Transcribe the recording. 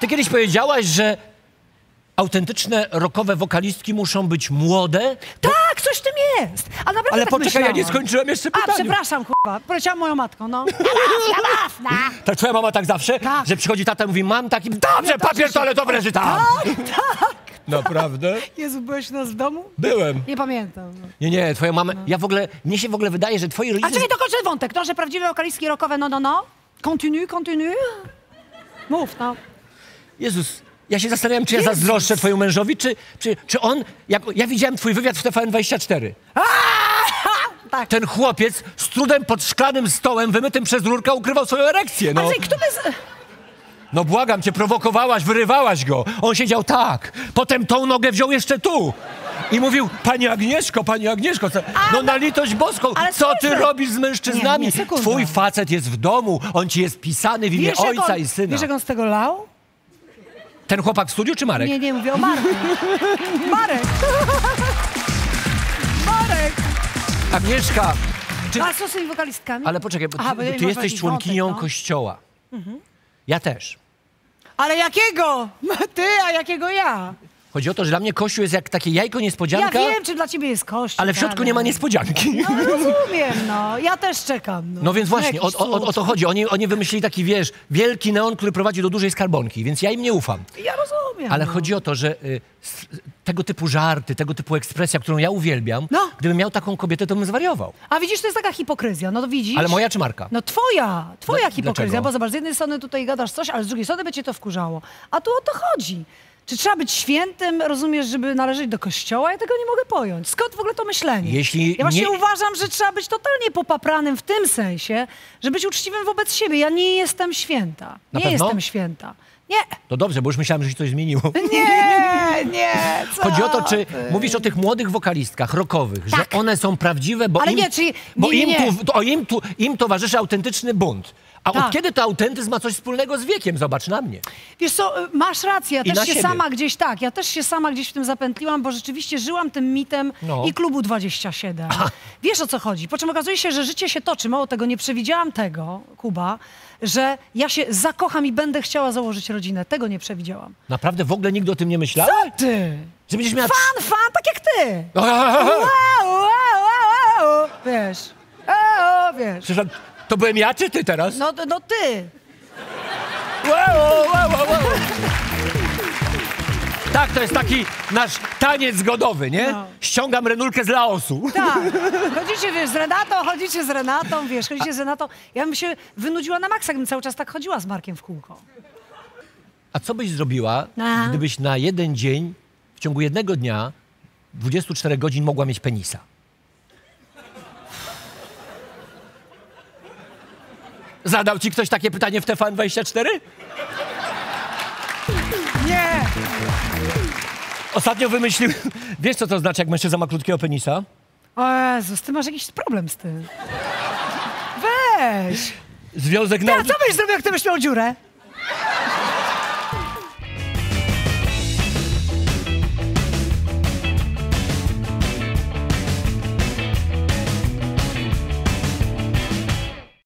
Ty kiedyś powiedziałaś, że autentyczne rockowe wokalistki muszą być młode, Tak, coś w tym jest. A naprawdę ale tak poczekaj, ja nie myślałam. skończyłem jeszcze A, pytania. przepraszam, kurwa. Poleciałam moją matką, no. Jadaf, na. Tak twoja mama tak zawsze, Tak. że przychodzi tata i mówi, mam taki, dobrze, papier toaletowy leży tam. Tak, Naprawdę? Jezu, byłeś u nas w domu? Byłem. Nie pamiętam. no. Nie, nie, twoja mama, ja w ogóle, mnie się w ogóle wydaje, że twoi rodzice... A czekaj, dokończę wątek. To, że prawdziwe wokalistki rockowe, no, no, no. Continue, continue. Mów, no. Jezus, ja się zastanawiam, czy ja Jezus. zazdroszczę twojemu mężowi, czy, czy, czy on... Jak, ja widziałem twój wywiad w TVN24. Tak. Ten chłopiec z trudem pod szklanym stołem wymytym przez rurkę ukrywał swoją erekcję, no. Ale kto by... Z... No błagam cię, prowokowałaś, wyrywałaś go. On siedział tak, potem tą nogę wziął jeszcze tu. I mówił, pani Agnieszko, pani Agnieszko, co, no na litość boską, Ale co ty robisz z mężczyznami? Nie, nie. Twój facet jest w domu, on ci jest pisany w imię Wiesz, ojca on, i syna. Wiesz, jak on z tego lał? Ten chłopak w studiu czy Marek? Nie, nie, mówię o Marku. Marek. Marek. Agnieszka, czy... A co z tymi wokalistkami? ale poczekaj, bo ty, Aha, bo ty jesteś członkinią wątek, no. kościoła. Ja też. Ale jakiego? Ty, a jakiego ja? Chodzi o to, że dla mnie kościół jest jak takie jajko Ja niespodzianka, wiem, czy dla ciebie jest kościół. ale w środku nie ma niespodzianki. No rozumiem, no. Ja też czekam. No, No więc właśnie, o, o, o, to chodzi. Oni, oni wymyślili taki, wiesz, wielki neon, który prowadzi do dużej skarbonki, więc ja im nie ufam. Ja rozumiem. Ale no. chodzi o to, że y, tego typu żarty, tego typu ekspresja, którą ja uwielbiam, No. gdybym miał taką kobietę, to bym zwariował. A widzisz, to jest taka hipokryzja, no to widzisz? Ale moja czy Marka? No twoja, twoja Dla- hipokryzja, dlaczego? bo zobacz, z jednej strony tutaj gadasz coś, ale z drugiej strony by cię to wkurzało. A tu o to chodzi. Czy trzeba być świętym, rozumiesz, żeby należeć do kościoła? Ja tego nie mogę pojąć. Skąd w ogóle to myślenie? Jeśli ja właśnie nie- uważam, że trzeba być totalnie popapranym w tym sensie, żeby być uczciwym wobec siebie. Ja nie jestem święta. Na nie pewno? jestem święta. Nie, To dobrze, bo już myślałem, że się coś zmieniło. nie, nie. Co Chodzi o to, czy ty? mówisz o tych młodych wokalistkach rockowych, Tak. że one są prawdziwe, bo, Ale im, nie, czyli- bo nie, nie, im, nie. Tu, to, im, tu, im towarzyszy autentyczny bunt. A od Tak. kiedy to autentyzm ma coś wspólnego z wiekiem? Zobacz na mnie. Wiesz co, y, masz rację, ja I też się siebie. sama gdzieś, tak, ja też się sama gdzieś w tym zapętliłam, bo rzeczywiście żyłam tym mitem No. i klubu 27. Wiesz o co chodzi? Po czym okazuje się, że życie się toczy. Mało tego, nie przewidziałam tego, Kuba, że ja się zakocham i będę chciała założyć rodzinę. Tego nie przewidziałam. Naprawdę w ogóle nigdy o tym nie myślałem? Ty! Że będziesz miała... Fan, fan, tak jak ty! Wow, wow, wow, wow. Wiesz, o, wiesz. Przepraszam, to byłem ja czy ty teraz? No, no ty! Wow, wow, wow, wow. Tak, to jest taki nasz taniec zgodowy, nie? No. Ściągam renulkę z Laosu. Tak. Chodzicie, wiesz, z Renatą, chodzicie z Renatą, wiesz, chodzicie z Renatą. Ja bym się wynudziła na maksa, gdybym cały czas tak chodziła z Markiem w kółko. A co byś zrobiła, gdybyś na jeden dzień, w ciągu jednego dnia, 24 godzin mogła mieć penisa? Zadał ci ktoś takie pytanie w TVN24? Nie! Ostatnio wymyślił... Wiesz, co to znaczy, jak mężczyzna ma krótkiego penisa? O Jezus, ty masz jakiś problem z tym. Weź! Związek Ty, na... a co byś zrobił, jak ty byś miał dziurę?